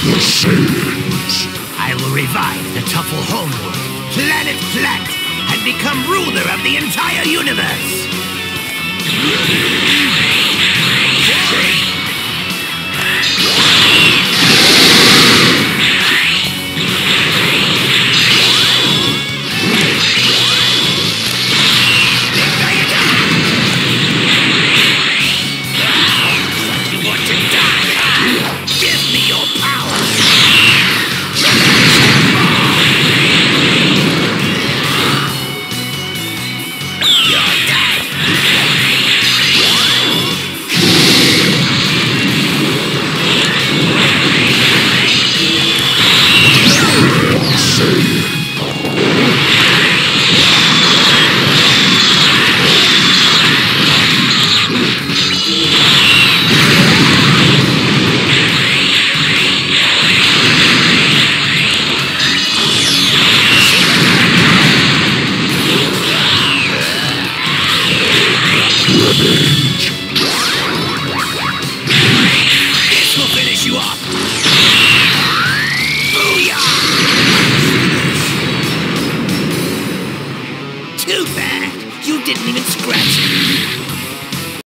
The. I will revive the Tuffle homeworld, planet Plant, and become ruler of the entire universe. This didn't even scratch me!